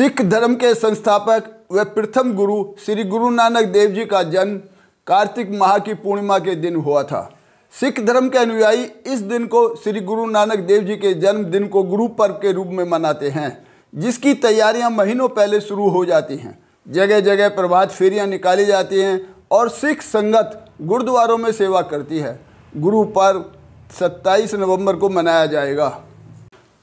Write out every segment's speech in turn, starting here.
सिख धर्म के संस्थापक व प्रथम गुरु श्री गुरु नानक देव जी का जन्म कार्तिक माह की पूर्णिमा के दिन हुआ था। सिख धर्म के अनुयायी इस दिन को श्री गुरु नानक देव जी के जन्मदिन को गुरु पर्व के रूप में मनाते हैं, जिसकी तैयारियाँ महीनों पहले शुरू हो जाती हैं। जगह जगह प्रभात फेरियाँ निकाली जाती हैं और सिख संगत गुरुद्वारों में सेवा करती है। गुरु पर्व 27 नवंबर को मनाया जाएगा।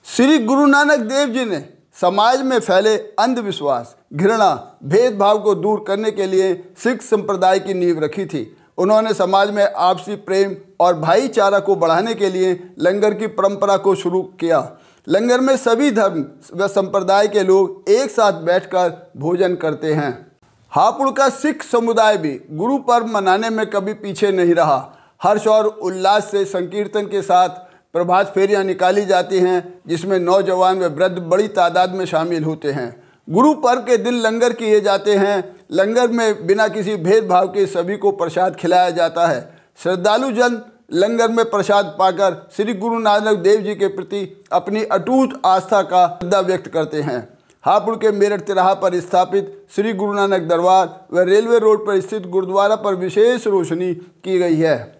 श्री गुरु नानक देव जी ने समाज में फैले अंधविश्वास, घृणा, भेदभाव को दूर करने के लिए सिख संप्रदाय की नींव रखी थी। उन्होंने समाज में आपसी प्रेम और भाईचारा को बढ़ाने के लिए लंगर की परंपरा को शुरू किया। लंगर में सभी धर्म व संप्रदाय के लोग एक साथ बैठकर भोजन करते हैं। हापुड़ का सिख समुदाय भी गुरु पर्व मनाने में कभी पीछे नहीं रहा। हर्ष और उल्लास से संकीर्तन के साथ प्रभात फेरियाँ निकाली जाती हैं, जिसमें नौजवान व वृद्ध बड़ी तादाद में शामिल होते हैं। गुरु पर्व के दिन लंगर किए जाते हैं। लंगर में बिना किसी भेदभाव के सभी को प्रसाद खिलाया जाता है। श्रद्धालु जन लंगर में प्रसाद पाकर श्री गुरु नानक देव जी के प्रति अपनी अटूट आस्था का श्रद्धा व्यक्त करते हैं। हापुड़ के मेरठ तिराहा पर स्थापित श्री गुरु नानक दरबार व रेलवे रोड पर स्थित गुरुद्वारा पर विशेष रोशनी की गई है।